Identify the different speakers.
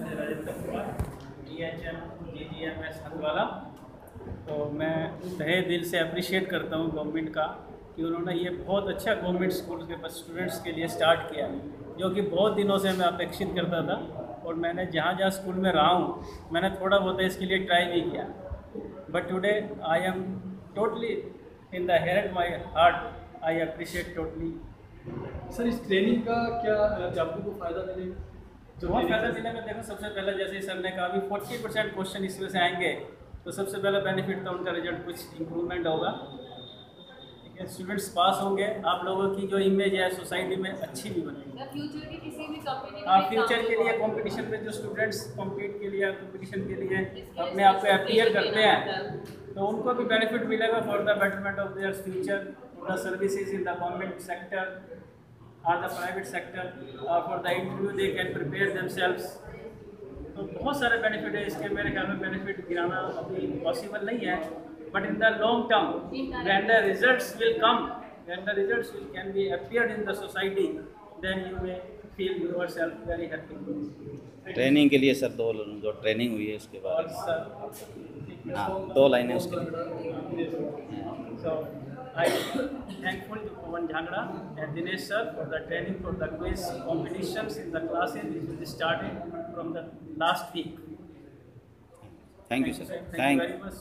Speaker 1: से Rajendra Kumar D H M G M S तो मैं तहे दिल से अप्रिशिएट करता हूँ गवर्नमेंट का कि उन्होंने ये बहुत अच्छा गवर्नमेंट स्कूल के स्टूडेंट्स के लिए स्टार्ट किया जो कि बहुत दिनों से मैं अपेक्षित करता था। और मैंने जहाँ जहाँ स्कूल में रहा हूँ मैंने थोड़ा बहुत इसके लिए ट्राई भी किया। But today I am totally in the hair my heart I appreciate totally
Speaker 2: sir इस ट्रेनिंग का क्या अ, छात्रों को फ़ायदा मिलेगा
Speaker 1: बहुत
Speaker 2: training-
Speaker 1: फ़ायदा मिलेगा देखो सबसे पहले जैसे सर ने कहा अभी फोर्टी परसेंट क्वेश्चन इसमें से आएँगे तो सबसे पहला बेनिफिट तो उनका रिज़ल्ट कुछ इम्प्रूवमेंट होगा। ठीक है स्टूडेंट्स पास होंगे आप लोगों की जो इमेज है सोसाइटी में अच्छी भी बनेगी।
Speaker 3: फ्यूचर के किसी भी कंपनी
Speaker 1: हाँ फ्यूचर के लिए कंपटीशन में जो स्टूडेंट्स कम्पीट के लिए कंपटीशन के लिए अपने आप को अपियर करते हैं तो उनको भी बेनिफिट मिलेगा for the betterment of their future for the services in the government sector और द प्राइवेट सेक्टर और for the interview they can prepare themselves तो बहुत सारे बेनिफिट है इसके मेरे ख्याल में बेनिफिट गिराना अभी पॉसिबल नहीं है but in the long term when the results will come when the results will can be appeared in the society then you may feel yourself very happy.
Speaker 4: Training के लिए सर दो जो training हुई है उसके बाद। हाँ दो लाइनें उसके लिए।
Speaker 1: I am thankful to Pawan Jhangra and Dinesh sir for the training for the quiz competitions in the classes which will started from the last week.
Speaker 4: Thank, Thank you, sir.
Speaker 1: Thank, Thank
Speaker 4: you
Speaker 1: very much.